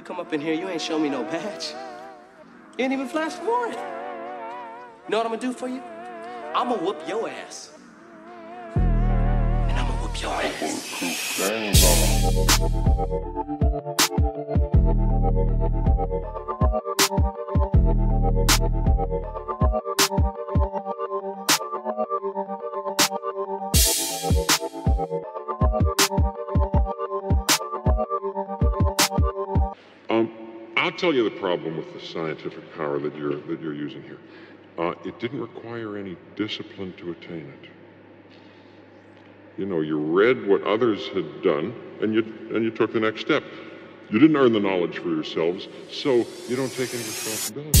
You come up in here, you ain't show me no badge. You ain't even flash for it. You know what I'm gonna do for you? I'm gonna whoop your ass. And I'm gonna whoop your ass. Tell you the problem with the scientific power that you're that you're using here. Uh, it didn't require any discipline to attain it. You know, you read what others had done, and you and you took the next step. You didn't earn the knowledge for yourselves, so you don't take any responsibility.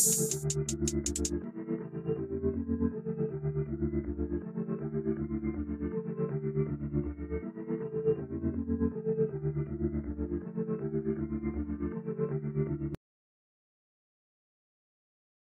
Peace.